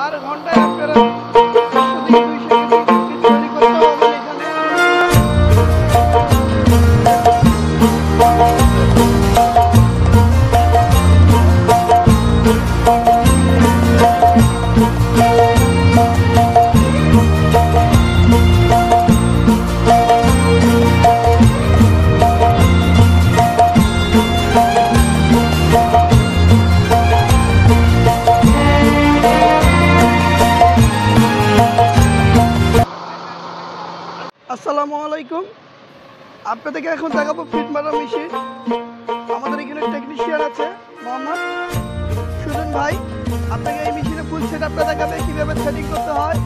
পার ঘন্টায় আপনারা আপনাদেরকে এখন দেখাবো ফিট মারা মেশিন আমাদের এখানে টেকনিশিয়ান আছে, মোহাম্মদ। সুজন ভাই, আপনাকে এই মেশিনে ফুল সেট আপনার দেখাবে, কীভাবে সেটিং করতে হয়,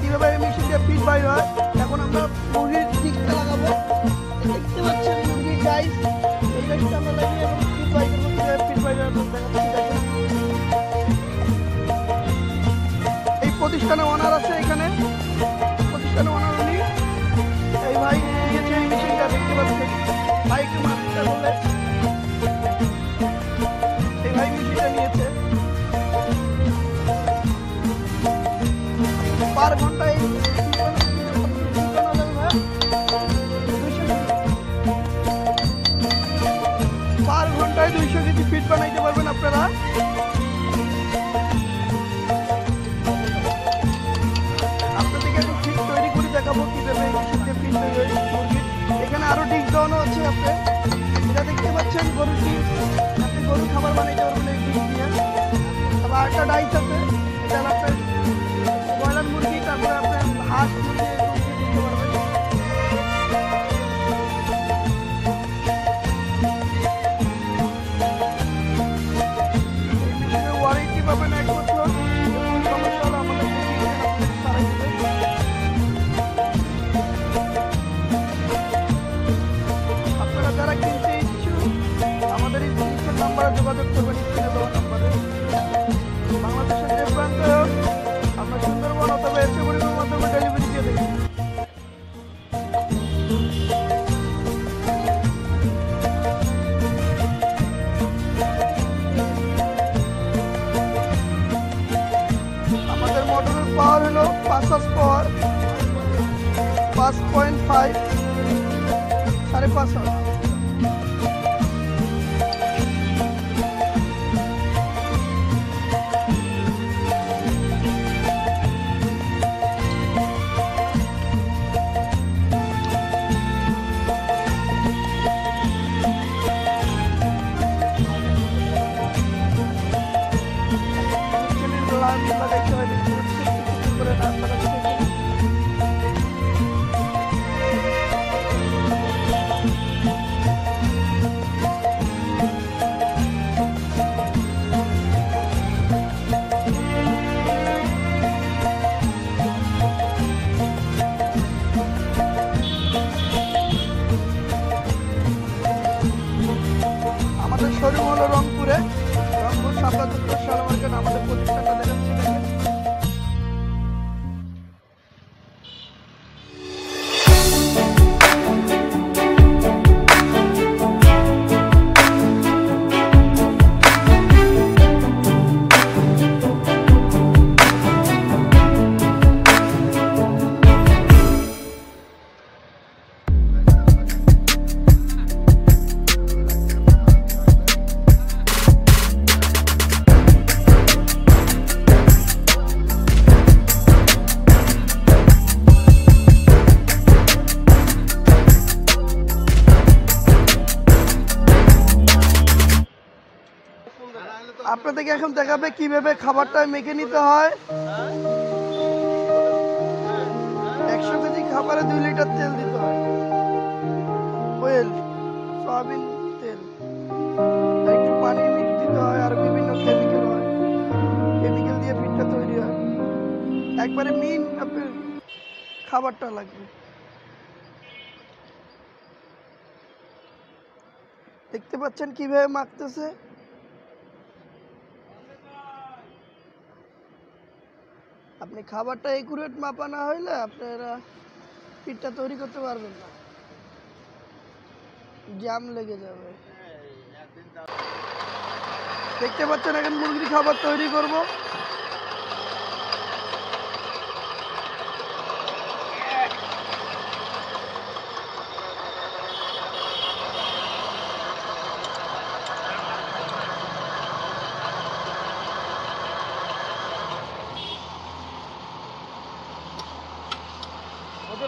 কীভাবে এই মেশিন দিয়ে ফিট বাইর হয়। এখন আমরা মুরগির দিকটা লাগাবো। দেখতে পাচ্ছেন মুরগির গাইস এই গাইসটা Mr. Dyson mass of power पाँच पॉइंट फाइव साढ़े पाँच सौ। এখন দেখাবে কীভাবে খাবারটা মেখে নিতে হয়। একশো কেজি খাবারে দুই লিটার তেল দিতে হয়। ওয়েল সয়াবিন তেল। একটু পানি মিক্স দিতে হয় আর বিভিন্ন কেমিক্যাল হয়। কেমিক্যাল দিয়ে ফিটটা তৈরি হয়। একবারে মেন আপনার খাবারটা লাগবে। দেখতে পাচ্ছেন কীভাবে মাখতেছে? আপনি খাবারটা একুরেট মাপা না হইলে আপনারা পিঠটা তৈরি করতে পারবেন না। জ্যাম লেগে যাবে। দেখতে পাচ্ছেন এখন মুরগির খাবার তৈরি করব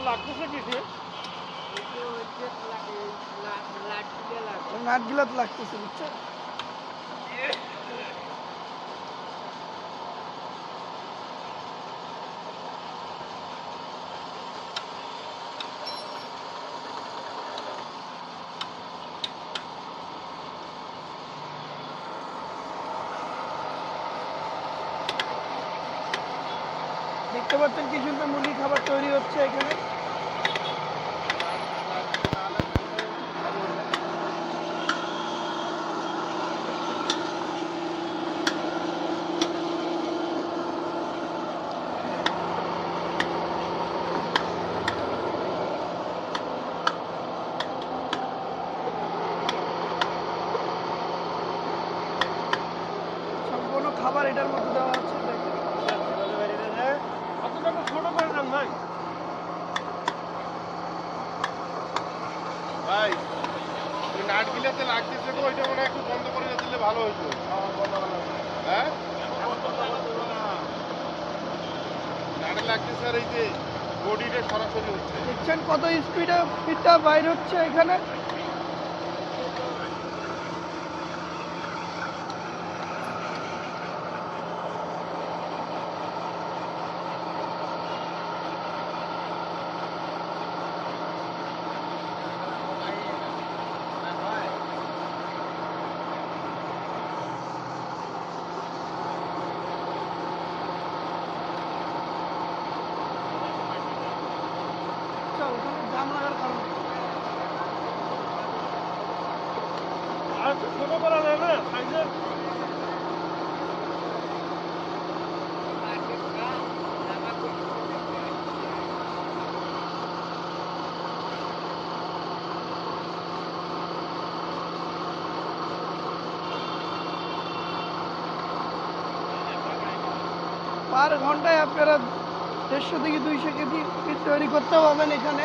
লাগতেছে কিছু নাটগুলো তো লাগতেছে বুঝছ? দেখতে পাচ্ছেন কি সুন্দর মুরগি খাবার তৈরি হচ্ছে এখানে সম্পূর্ণ খাবার এটার মধ্যে দেওয়া হচ্ছে দেখেন। অতটা ছোট করে দেন ভাই ভাই। ওই নাটগুলাতে লাগতেছে তো ওইটা মনে একটু বন্ধ করে দিলে ভালো হতো হ্যাঁ? নাটে লাগতেছে আর এই যে বডিটা সরাসরি হচ্ছে। দেখছেন কত স্পিডে ফিটটা বাইর হচ্ছে এখানে? পার ঘন্টায় আপনারা দেড়শো থেকে দুইশো কেজি তৈরি করতে পারবেন এখানে।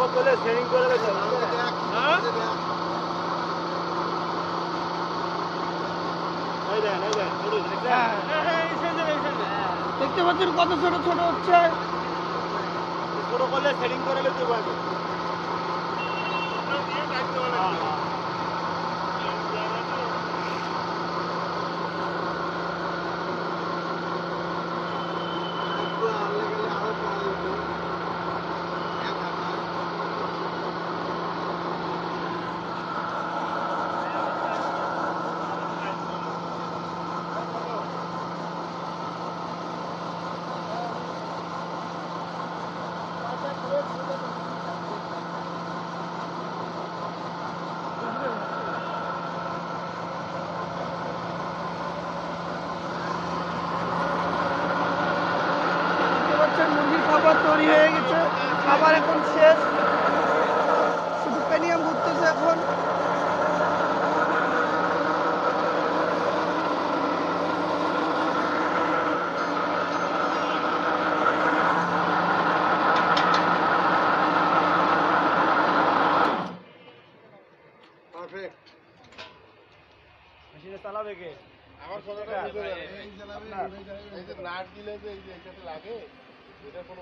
হ্যাঁ করে দেবে সাইজের দেখতে পাচ্ছেন কত ছোট ছোট হচ্ছে? ছোট করলে সেটিং করে দিতে পারবে হ্যাঁ হ্যাঁ দেখতে পাচ্ছেন মুরগির খাবার তৈরি হয়ে গেছে। খাবার এখন শেষ। শুধু পেনিয়াম ঘুরতেছে এখন। চালাবে কে? আমার কথাটা বুঝে যাবে এই যে নাট দিলে যে এই যে লাগে এটা কোনো